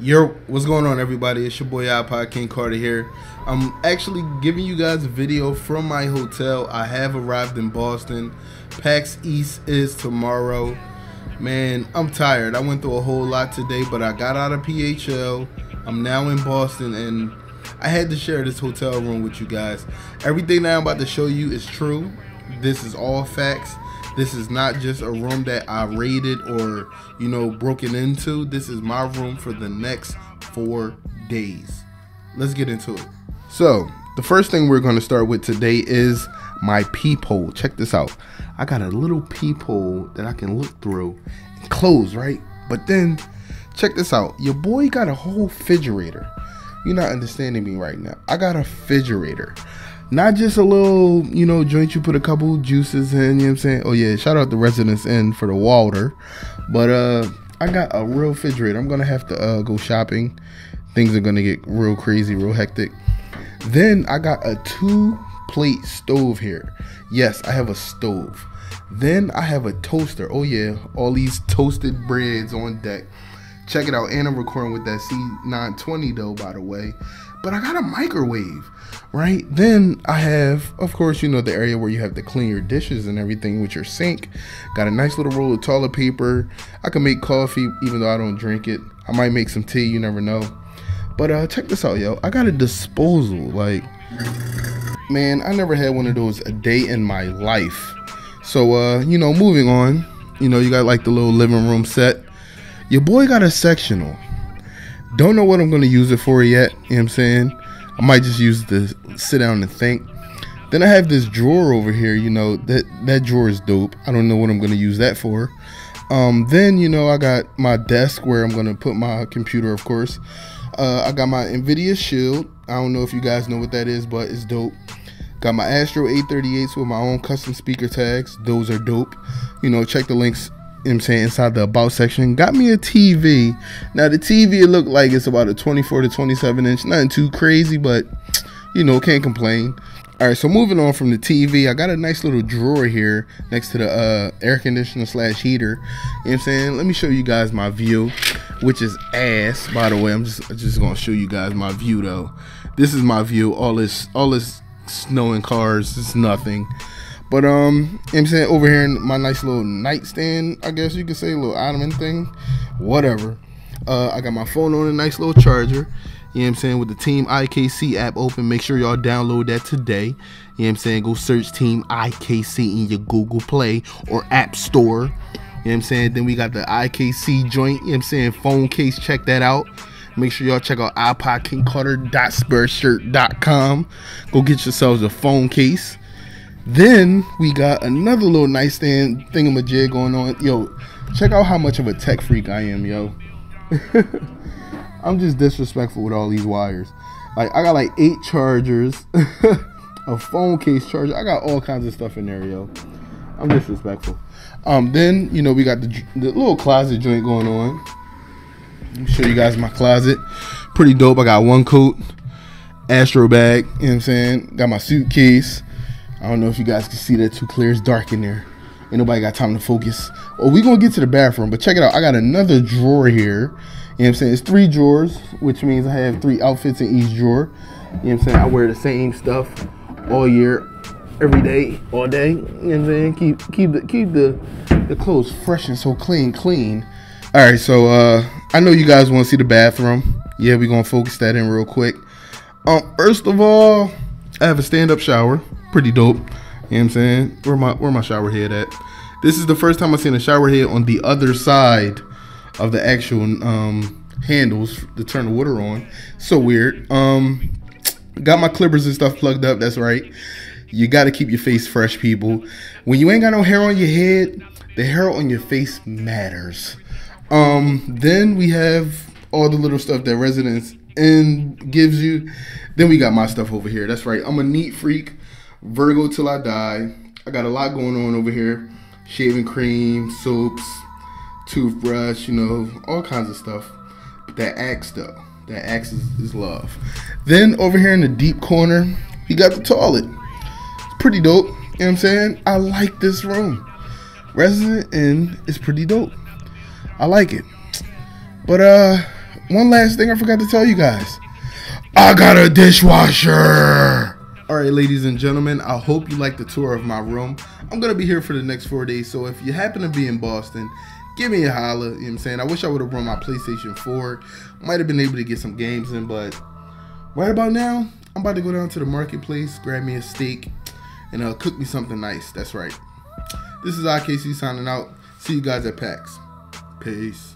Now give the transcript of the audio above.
Yo, what's going on, everybody? It's your boy iPod King Carter here. I'm actually giving you guys a video from my hotel. I have arrived in Boston. PAX East is tomorrow. Man, I'm tired. I went through a whole lot today, but I got out of PHL. I'm now in Boston, and I had to share this hotel room with you guys. Everything that I'm about to show you is true. This is all facts. This is not just a room that I raided or, you know, broken into. This is my room for the next four days. Let's get into it. So, the first thing we're going to start with today is my peephole. Check this out. I got a little peephole that I can look through and close, right? But then, check this out. Your boy got a whole refrigerator. You're not understanding me right now. I got a refrigerator not just a little, you know, joint you put a couple juices in, you know what I'm saying? Oh yeah, shout out the Residence Inn for the water. But uh I got a real refrigerator. I'm gonna have to uh go shopping. Things are gonna get real crazy, real hectic. Then I got a two plate stove here. Yes, I have a stove. Then I have a toaster. Oh yeah, all these toasted breads on deck. Check it out. And I'm recording with that C920 though, by the way. But I got a microwave right? Then I have, of course, you know, the area where you have to clean your dishes and everything with your sink. Got a nice little roll of toilet paper. I can make coffee even though I don't drink it. I might make some tea, you never know. But uh check this out, yo. I got a disposal. Like, man, I never had one of those a day in my life. So uh, you know, moving on. You know, you got like the little living room set. Your boy got a sectional. Don't know what I'm gonna use it for yet. You know what I'm saying? I might just use to sit down and think. Then I have this drawer over here. You know that that drawer is dope. I don't know what I'm gonna use that for. Um, then you know I got my desk where I'm gonna put my computer, of course. Uh, I got my Nvidia Shield. I don't know if you guys know what that is, but it's dope. Got my Astro A38s with my own custom speaker tags. Those are dope. You know, check the links you know I'm saying, inside the about section. Got me a TV. Now the TV it looked like it's about a 24 to 27 inch. Nothing too crazy, but you know, can't complain. All right, so moving on from the TV, I got a nice little drawer here next to the uh, air conditioner slash heater. You know what I'm saying? Let me show you guys my view, which is ass, by the way. I'm just just gonna show you guys my view though. This is my view. All this all this snow and cars, it's nothing. But um, you know I'm saying over here in my nice little nightstand, I guess you could say, little ottoman thing, whatever. Uh, I got my phone on a nice little charger. You know what I'm saying? With the Team IKC app open, make sure y'all download that today. You know what I'm saying? Go search Team IKC in your Google Play or App Store. You know what I'm saying? Then we got the IKC joint, you know what I'm saying? Phone case, check that out. Make sure y'all check out iPodKingCarter.spreadshirt.com. Go get yourselves a phone case. Then we got another little nightstand thingamajig going on. Yo, check out how much of a tech freak I am, yo. I'm just disrespectful with all these wires. Like I got like eight chargers, a phone case charger. I got all kinds of stuff in there, yo. I'm disrespectful. Um, then you know we got the, the little closet joint going on. Let me show you guys my closet. Pretty dope. I got one coat, Astro bag. You know what I'm saying? Got my suitcase. I don't know if you guys can see that too clear. It's dark in there. Ain't nobody got time to focus. Oh, we gonna get to the bathroom, but check it out. I got another drawer here. You know what I'm saying? It's three drawers, which means I have three outfits in each drawer. You know what I'm saying? I wear the same stuff all year, every day, all day. You know what I'm saying? Keep keep the keep the the clothes fresh and so clean, clean. All right, so uh I know you guys want to see the bathroom. Yeah, we gonna focus that in real quick. Um, first of all, I have a stand-up shower pretty dope. You know what I'm saying? Where my where my shower head at? This is the first time I've seen a shower head on the other side of the actual um, handles to turn the water on. So weird. Um, got my clippers and stuff plugged up. That's right. You got to keep your face fresh, people. When you ain't got no hair on your head, the hair on your face matters. Um, then we have all the little stuff that Residence Inn gives you. Then we got my stuff over here. That's right. I'm a neat freak. Virgo till I die. I got a lot going on over here. Shaving cream, soaps, toothbrush, you know, all kinds of stuff. But that axe though, that axe is, is love. Then over here in the deep corner, you got the toilet. It's pretty dope. You know what I'm saying? I like this room. Residence Inn is pretty dope. I like it. But uh one last thing I forgot to tell you guys. I got a dishwasher. All right, ladies and gentlemen, I hope you like the tour of my room. I'm gonna be here for the next four days, so if you happen to be in Boston, give me a holler. You know what I'm saying? I wish I would have brought my PlayStation 4. Might have been able to get some games in, but right about now, I'm about to go down to the marketplace, grab me a steak, and uh, cook me something nice. That's right. This is IKC signing out. See you guys at PAX. Peace.